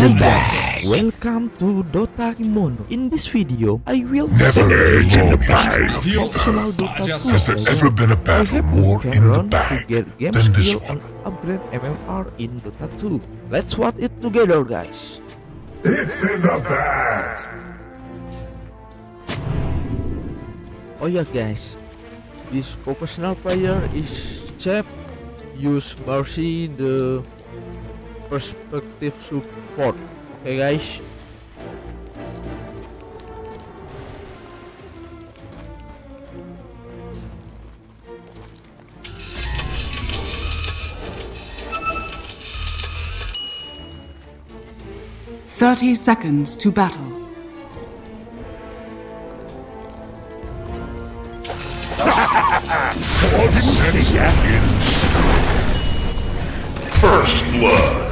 the bag. Welcome to Dota Kimono. In this video, I will Never age in the bag of your Fictional. Dota Has there ever been a I battle have more in the Cameron to bag get game than this one? and upgrade MMR in Dota 2. Let's watch it together, guys. It's in the bag. Oh yeah, guys. This professional player is Chap. Use Marci the perspective support. Okay, guys. Thirty seconds to battle. First blood.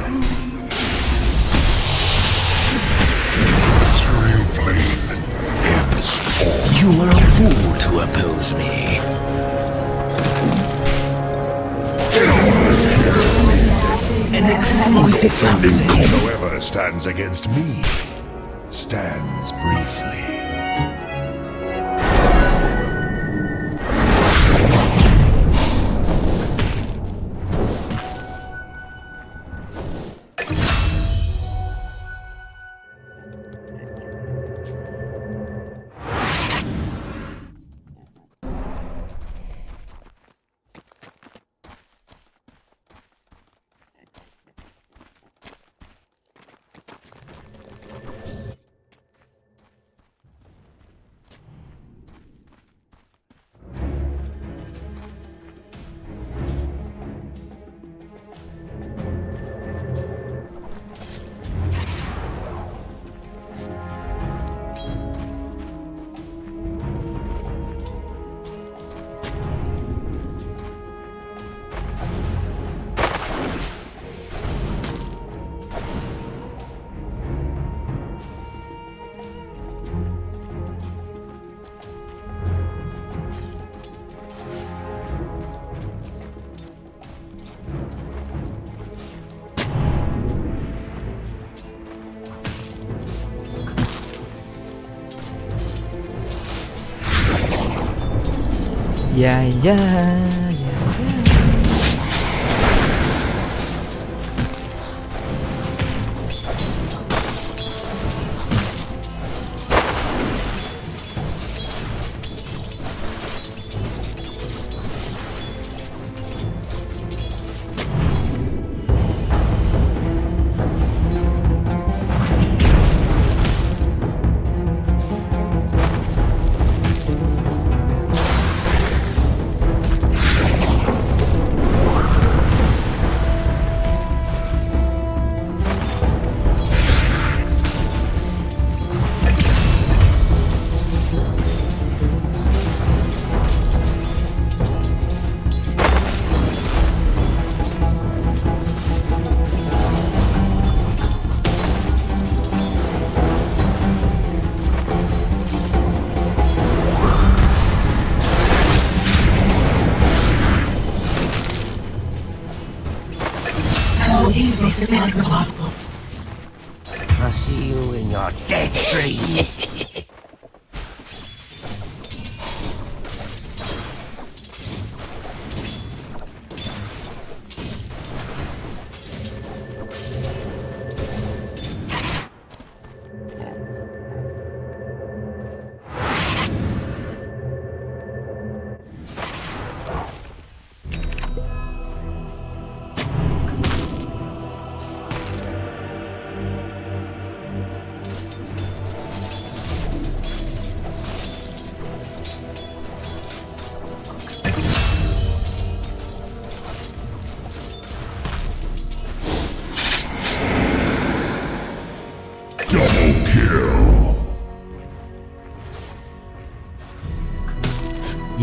You are a fool to oppose me. An exquisite toxic. Whoever stands against me stands briefly. Yeah, yeah.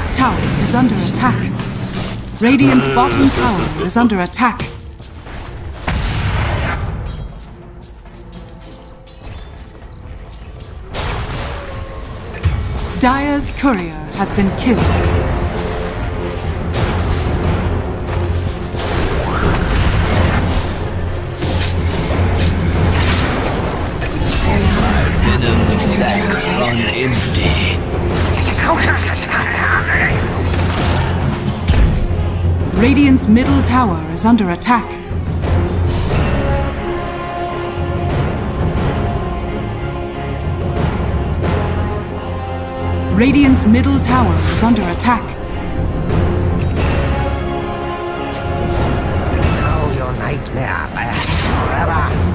Top tower is under attack. Radiant's bottom tower is under attack. Dire's courier has been killed. Empty. Radiant's middle tower is under attack. Radiant's middle tower is under attack. Now your nightmare lasts forever.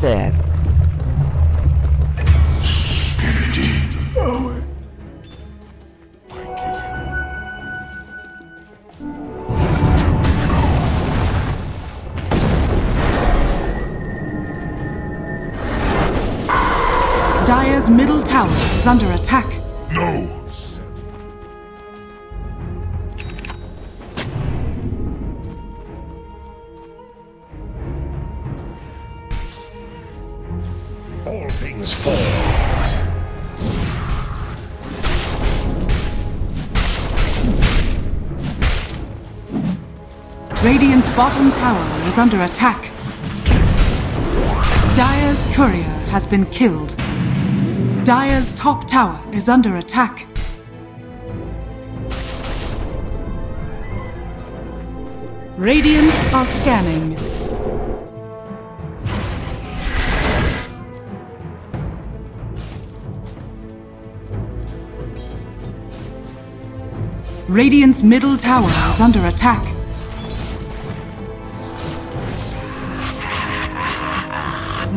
That. Bottom tower is under attack. Dire's courier has been killed. Dire's top tower is under attack. Radiant are scanning. Radiant's middle tower is under attack.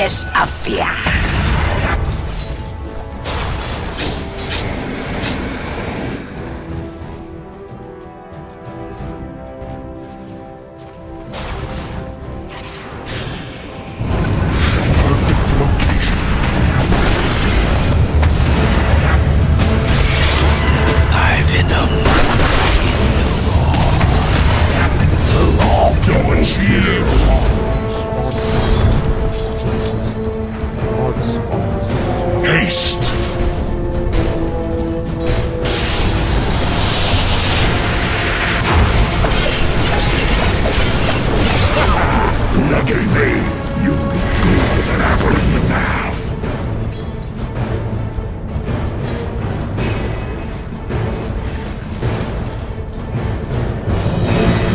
The wages of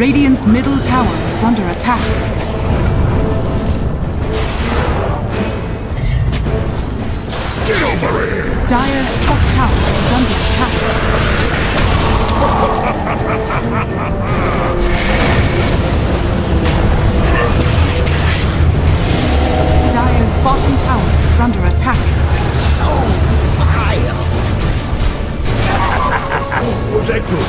Radiant's middle tower is under attack. Get over here! Dire's top tower is under attack. Dire's bottom tower is under attack. So vile. Was that good?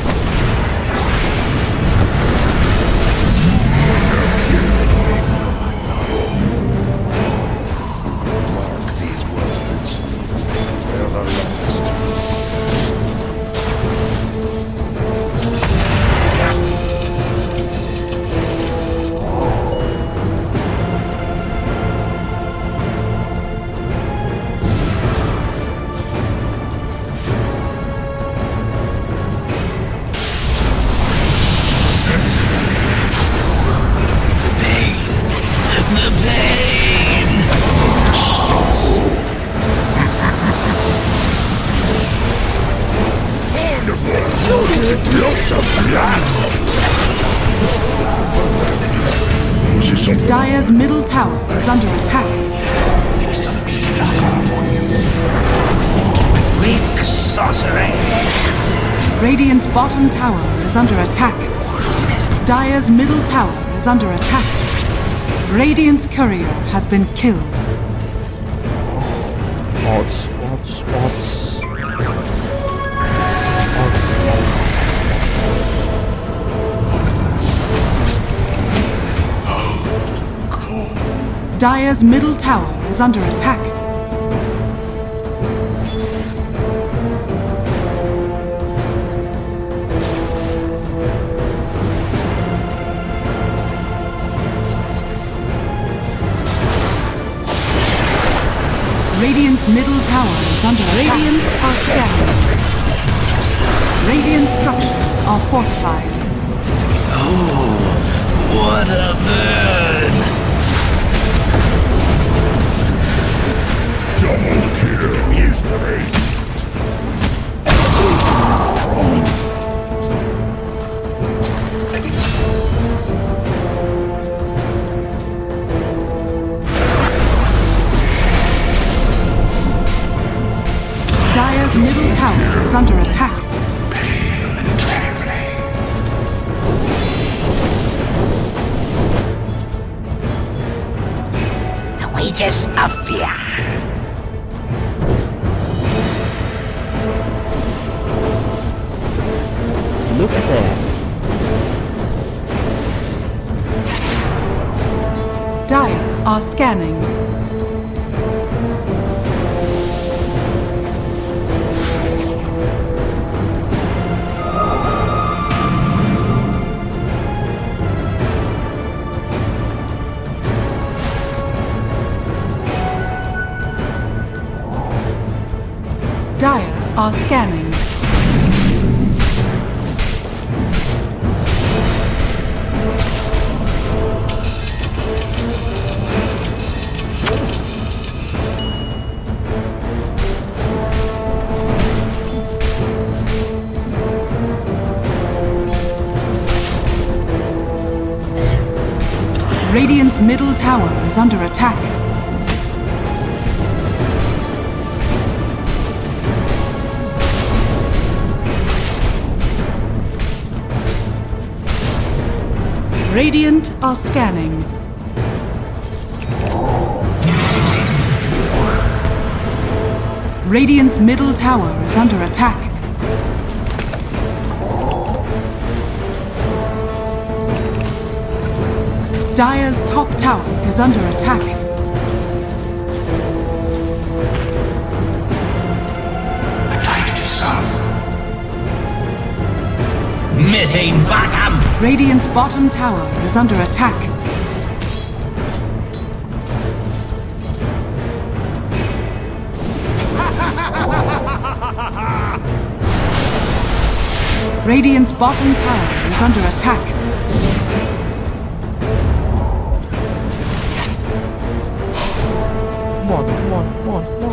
Bottom tower is under attack. Dire's middle tower is under attack. Radiant's courier has been killed. Odds, odds. Odds. Dire's middle tower is under attack. Tower is under attack. Radiant are scattered. Radiant structures are fortified. Oh, what a burn. Scanning. Radiant's middle tower is under attack. Radiant are scanning. Radiant's middle tower is under attack. Dire's top tower is under attack. Attack some. Missing bottom! Radiant's bottom tower is under attack. Radiant's bottom tower is under attack.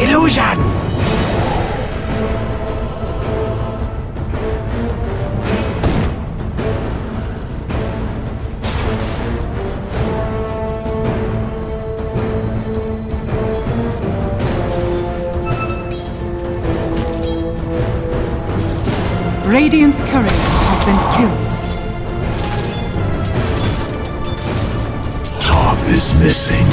Illusion! Radiant's courier has been killed. Is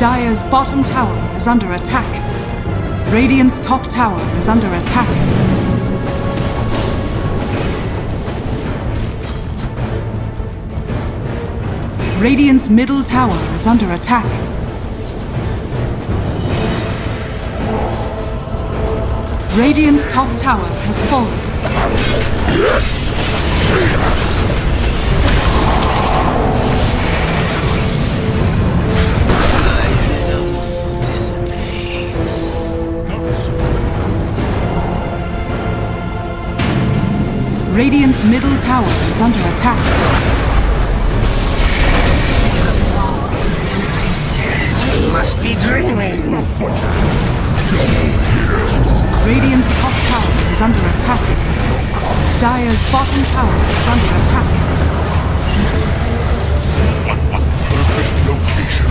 Dire's bottom tower is under attack. Radiant's top tower is under attack. Radiant's middle tower is under attack. Radiant's top tower has fallen. Radiant's middle tower is under attack. You must be dreaming! Radiant's top tower is under attack. Dire's bottom tower is under attack. Perfect location.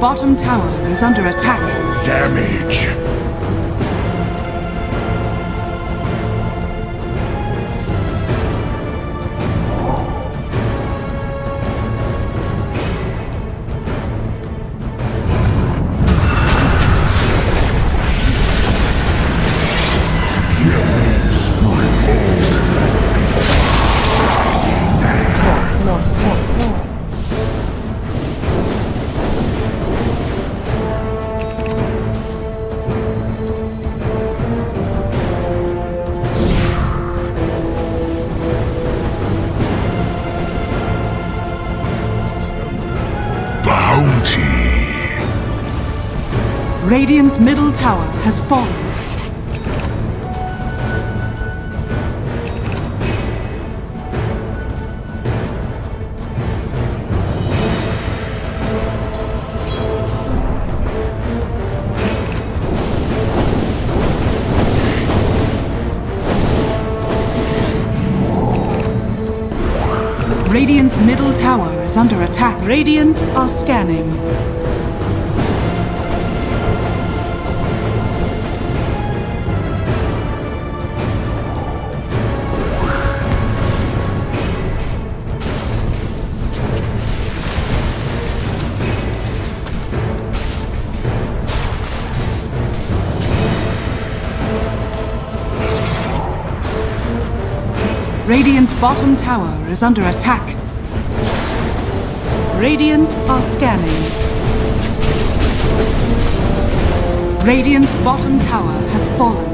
Bottom tower is under attack. Damage. Radiant's middle tower has fallen. Radiant's middle tower is under attack. Radiant are scanning. Radiant's bottom tower is under attack. Radiant are scanning. Radiant's bottom tower has fallen.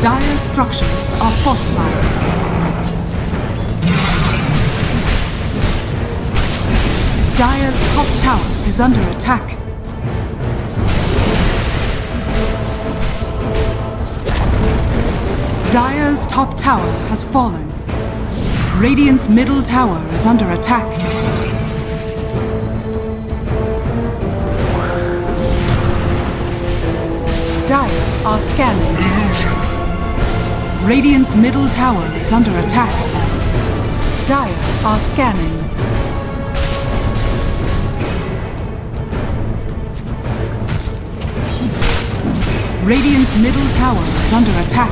Dire structures are fortified. Dire's top tower is under attack. Dire's top tower has fallen. Radiant's middle tower is under attack. Dire are scanning. Radiant's middle tower is under attack. Dire are scanning. Radiant's middle tower is under attack.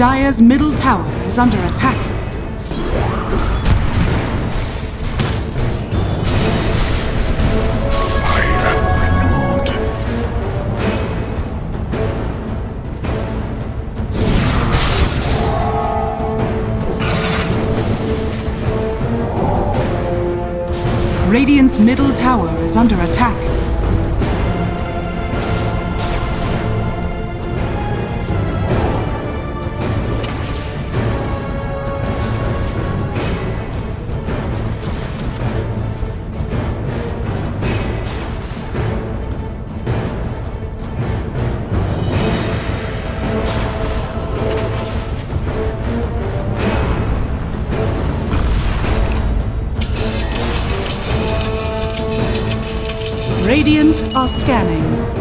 Dire's middle tower is under attack. I am renewed. Radiant's middle tower is under attack. Radiant are scanning.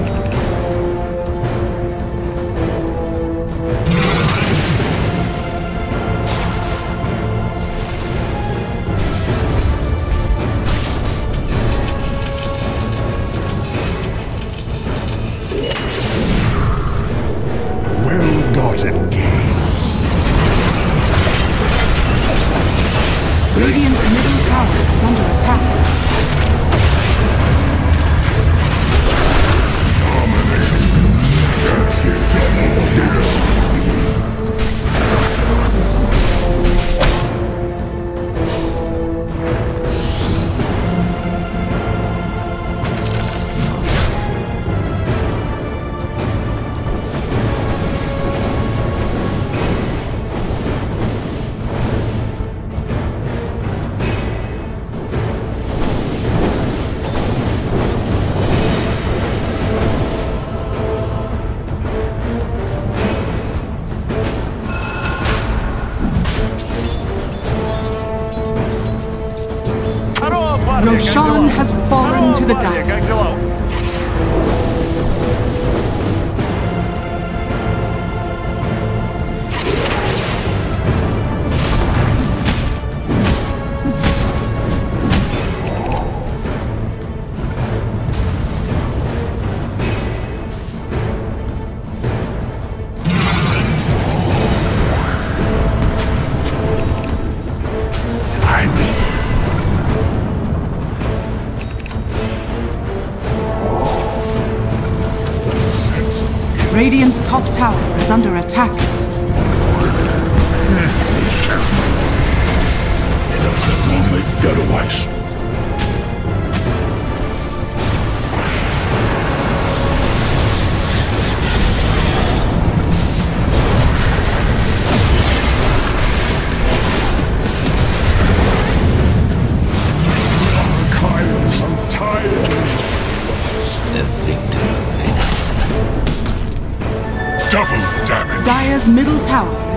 Under attack.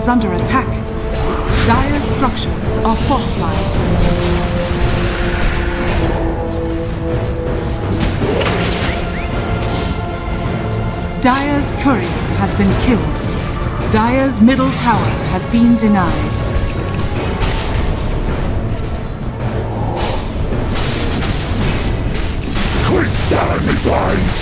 Is under attack. Dire's structures are fortified. Dire's courier has been killed. Dire's middle tower has been denied. Quick down the lines.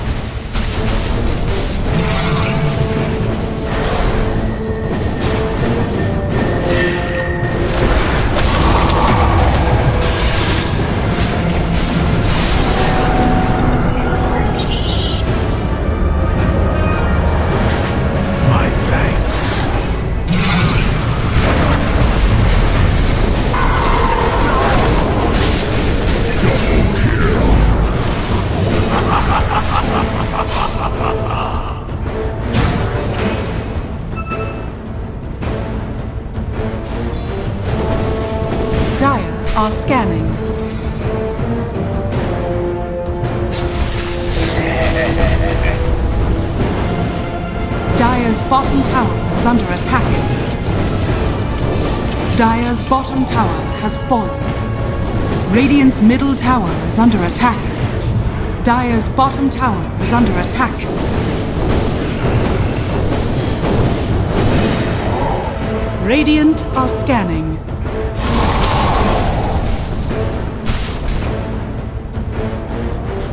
Is under attack. Dire's bottom tower has fallen. Radiant's middle tower is under attack. Dire's bottom tower is under attack. Radiant are scanning.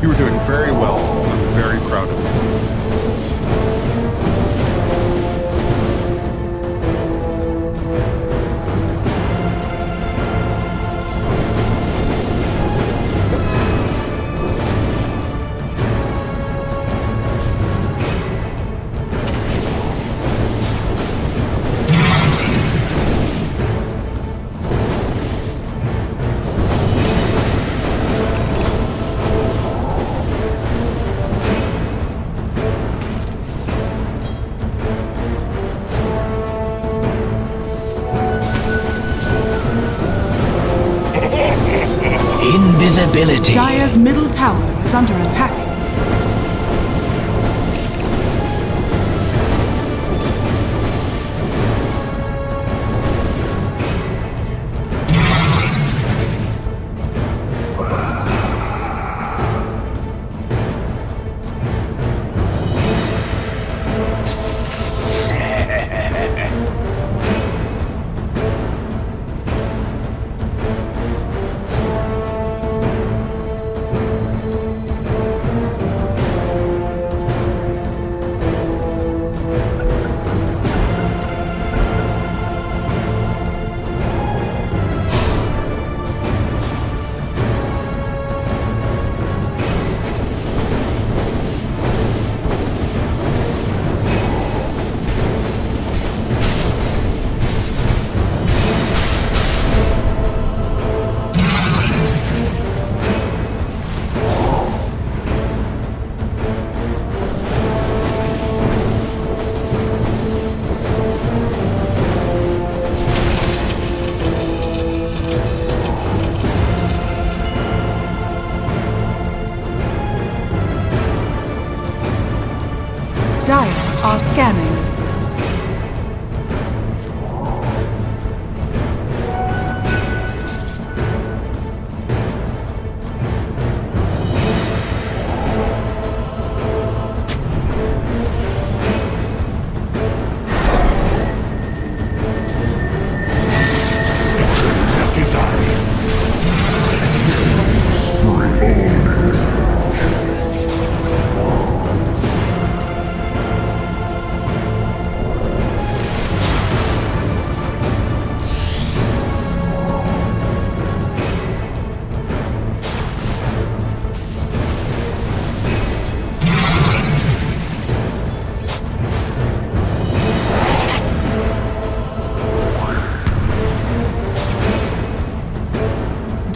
You were doing very well. I'm very proud of you.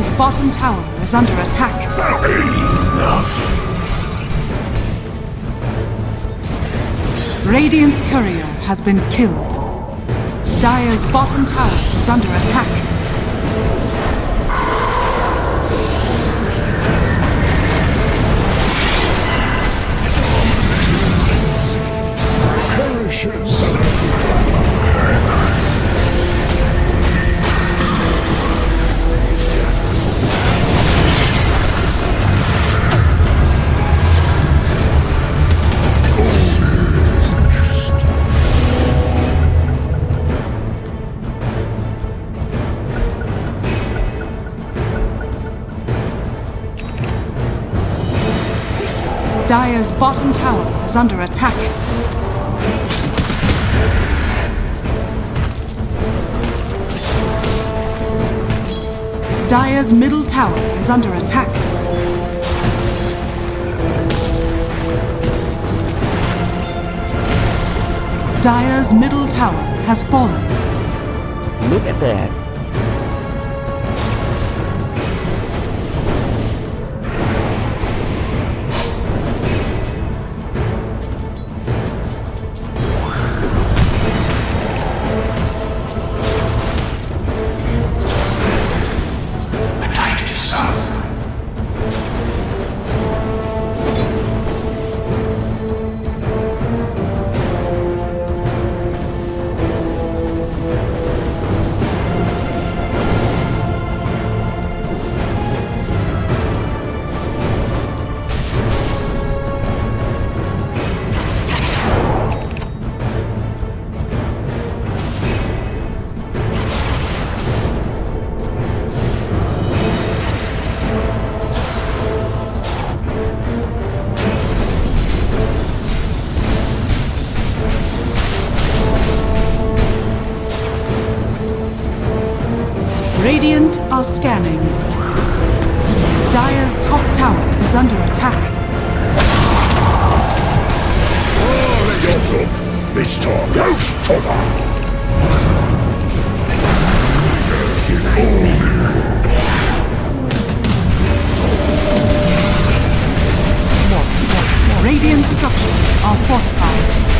Dire's bottom tower is under attack. Enough. Radiant's courier has been killed. Dire's bottom tower is under attack. Dire's bottom tower is under attack. Dire's middle tower is under attack. Dire's middle tower has fallen. Look at that. Are scanning. Dire's top tower is under attack. Mr. Radiant structures are fortified.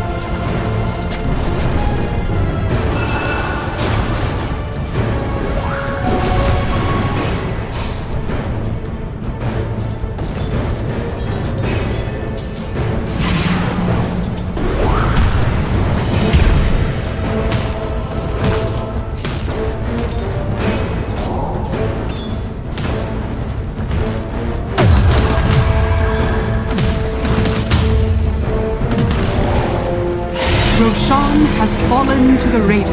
Has fallen to the Radiant.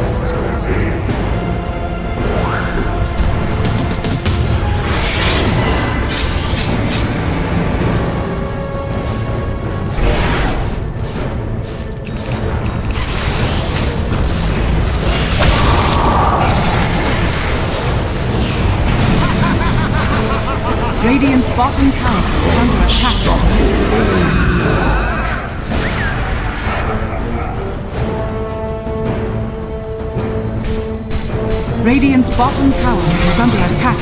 Radiant's bottom tower is under attack. Radiant's bottom tower is under attack.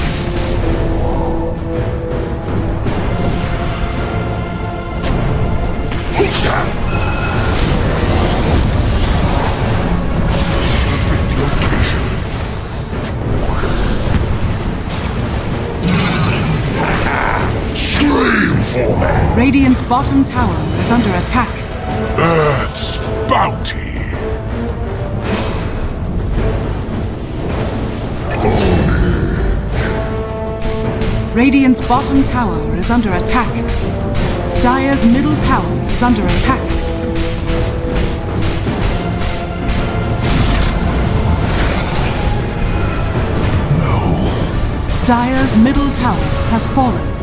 Radiant's bottom tower is under attack. Earth's bounty! Radiant's bottom tower is under attack. Dire's middle tower is under attack. Dire's middle tower has fallen.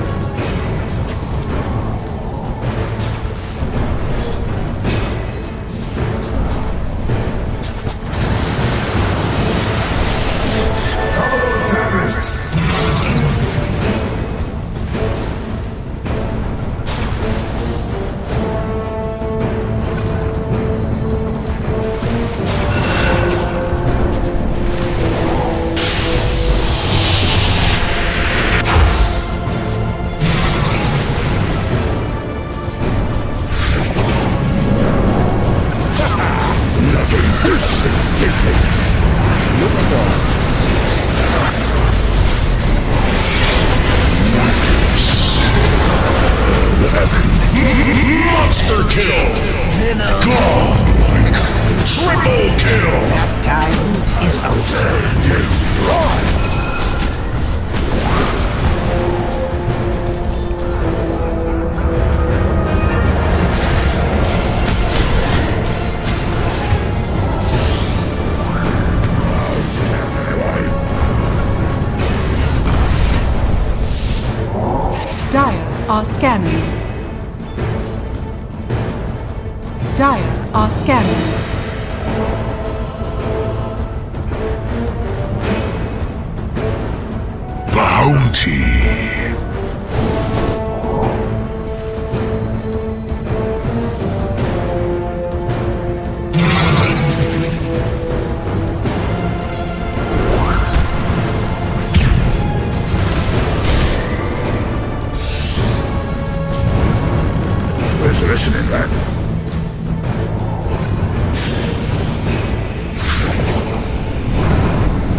Dire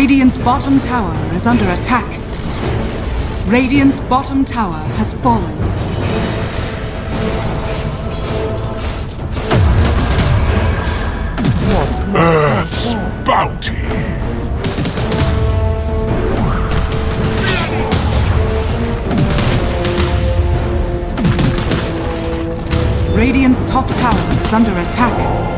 Radiant's bottom tower is under attack. Radiant's bottom tower has fallen. Earth's bounty. Radiant's top tower is under attack.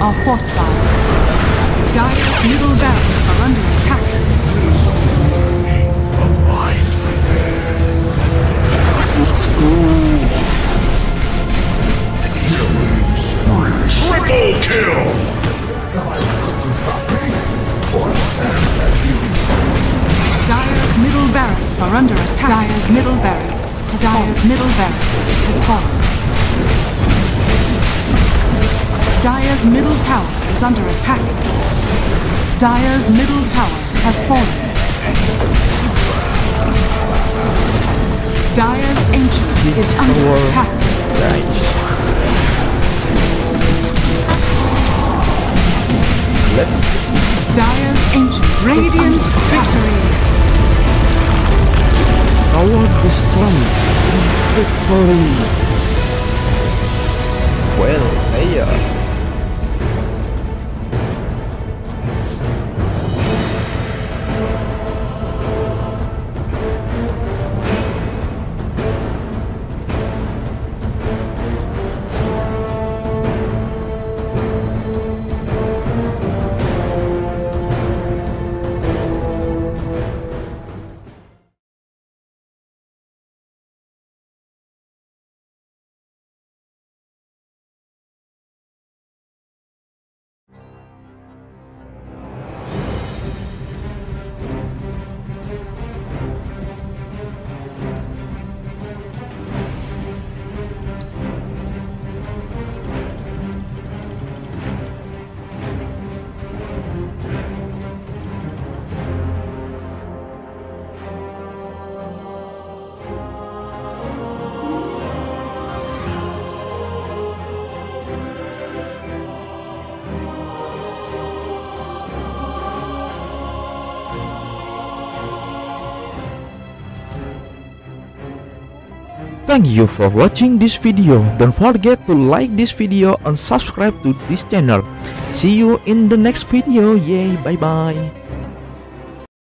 Are fortified. Dire's middle Dire's middle tower is under attack. Dire's middle tower has fallen. Dire's ancient is under our- attack. Right. Let's Dire's ancient radiant victory. the strength. Victory. Well, yeah. Thank you for watching this video. Don't forget to like this video and subscribe to this channel. See you in the next video. Yay, bye bye.